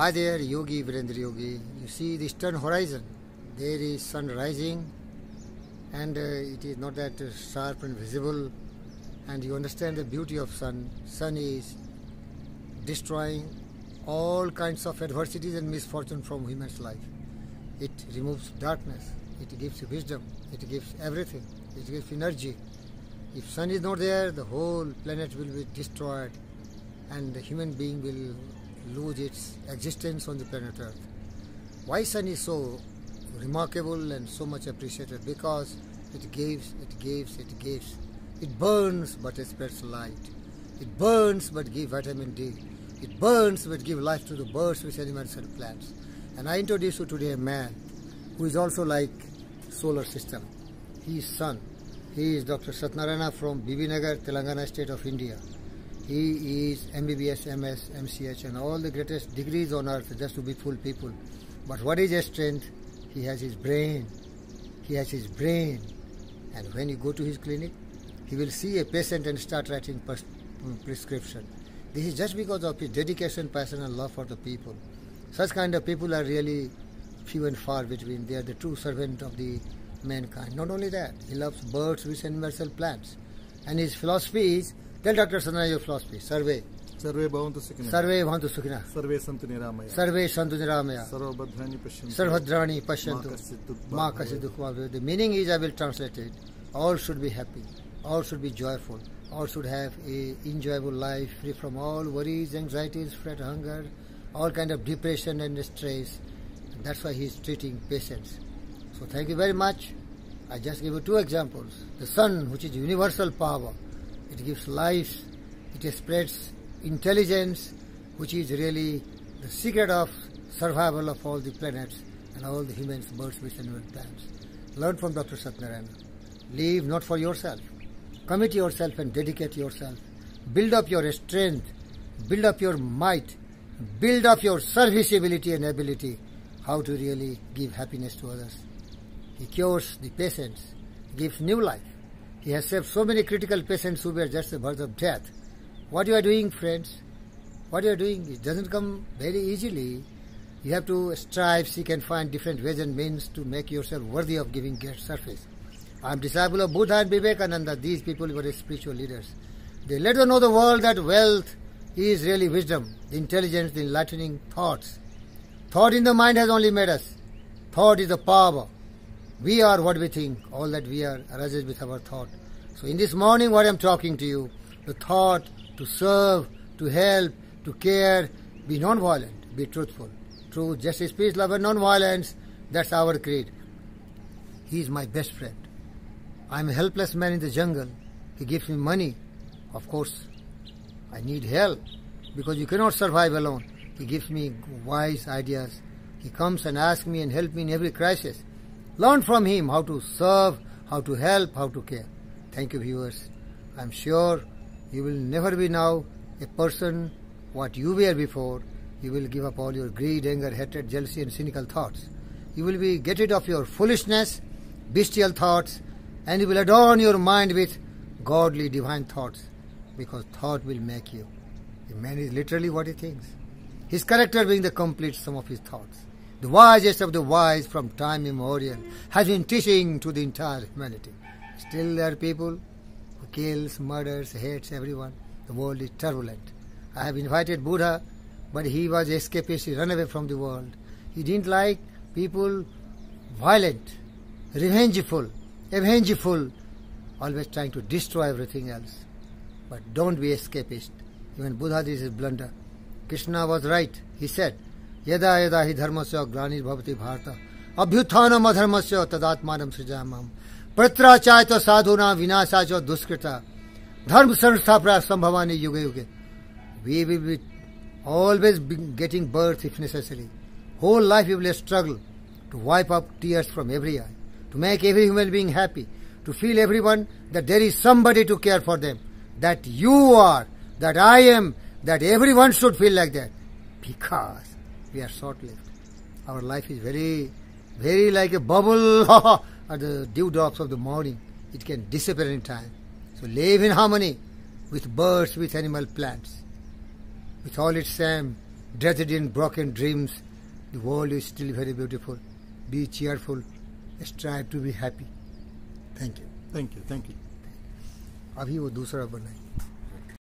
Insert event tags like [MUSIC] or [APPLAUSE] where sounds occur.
Hi there, Yogi Virendra Yogi. You see the eastern horizon. There is sun rising, and uh, it is not that uh, sharp and visible. And you understand the beauty of sun. Sun is destroying all kinds of adversities and misfortune from human's life. It removes darkness. It gives wisdom. It gives everything. It gives energy. If sun is not there, the whole planet will be destroyed, and the human being will lose its existence on the planet Earth. Why sun is so remarkable and so much appreciated? Because it gives, it gives, it gives. It burns but it spreads light. It burns but gives vitamin D. It burns but gives life to the birds, fish, animals and plants. And I introduce you today a man who is also like solar system. He is sun. He is Dr. Satnarayana from Bibinagar, Telangana state of India. He is MBBS, MS, MCH, and all the greatest degrees on earth just to be full people. But what is his strength? He has his brain. He has his brain. And when you go to his clinic, he will see a patient and start writing pres- mm, prescription. This is just because of his dedication, passion, and love for the people. Such kind of people are really few and far between. They are the true servant of the mankind. Not only that, he loves birds, fish, and universal plants. And his philosophy is Tell Dr. Sandana your philosophy. Survey. Sarve Bhavantu Sukhina. Sarve Bhavantu Sukhina. Sarve Santu Niramaya. Sarve Santu Niramaya. Sarvabhadrani Pashyantu. Sarvabhadrani Pashyantu. Makasi Dukhma. The meaning is, I will translate it. All should be happy. All should be joyful. All should have a enjoyable life, free from all worries, anxieties, fret, hunger, all kind of depression and stress. That's why he is treating patients. So thank you very much. I just give you two examples. The sun, which is universal power, it gives life, it spreads intelligence, which is really the secret of survival of all the planets and all the humans, birds, fish, and plants. Learn from Dr. Satnarayana. Live not for yourself. Commit yourself and dedicate yourself. Build up your strength. Build up your might. Build up your serviceability and ability. How to really give happiness to others. He cures the patients, gives new life. He has saved so many critical patients who were just the verge of death. What you are doing, friends? What you are doing? It doesn't come very easily. You have to strive, seek, and find different ways and means to make yourself worthy of giving great service. I am disciple of Buddha and Vivekananda. These people were spiritual leaders. They let them know the world that wealth is really wisdom, the intelligence, the enlightening thoughts. Thought in the mind has only made us. Thought is the power. We are what we think. All that we are arises with our thought. So in this morning, what I am talking to you, the thought to serve, to help, to care, be non-violent, be truthful. Truth, justice, peace, love, and non-violence. That's our creed. He is my best friend. I am a helpless man in the jungle. He gives me money. Of course, I need help because you cannot survive alone. He gives me wise ideas. He comes and asks me and helps me in every crisis. Learn from him how to serve, how to help, how to care. Thank you, viewers. I'm sure you will never be now a person what you were before. You will give up all your greed, anger, hatred, jealousy, and cynical thoughts. You will be get rid of your foolishness, bestial thoughts, and you will adorn your mind with godly, divine thoughts, because thought will make you. A man is literally what he thinks. His character being the complete sum of his thoughts. The wisest of the wise from time immemorial has been teaching to the entire humanity. Still there are people who kills, murders, hates everyone. The world is turbulent. I have invited Buddha, but he was escapist, he ran away from the world. He didn't like people violent, revengeful, avengeful, always trying to destroy everything else. But don't be escapist. Even Buddha this is blunder. Krishna was right. He said, यदा यदा ही धर्म से अग्रणीर्भवती भारत। अभ्युत्थान अधर्म से तदात्मान सृजाम पत्राचाय तो साधुना विनाशा च दुष्कृता। धर्म संस्थापना संभवानी युगे युगे। We we we always getting birth if necessary whole life you will struggle to wipe up tears from every eye to make every human being happy to feel every one that there is somebody to care for them that you are that I am that every one should feel like that because we are short-lived. Our life is very, very like a bubble [LAUGHS] at the dewdrops of the morning. It can disappear in time. So live in harmony with birds, with animal plants with all its um, tragedy and broken dreams. The world is still very beautiful. Be cheerful. Strive to be happy. Thank you. Thank you thank you अभी वो दूसरा बनाए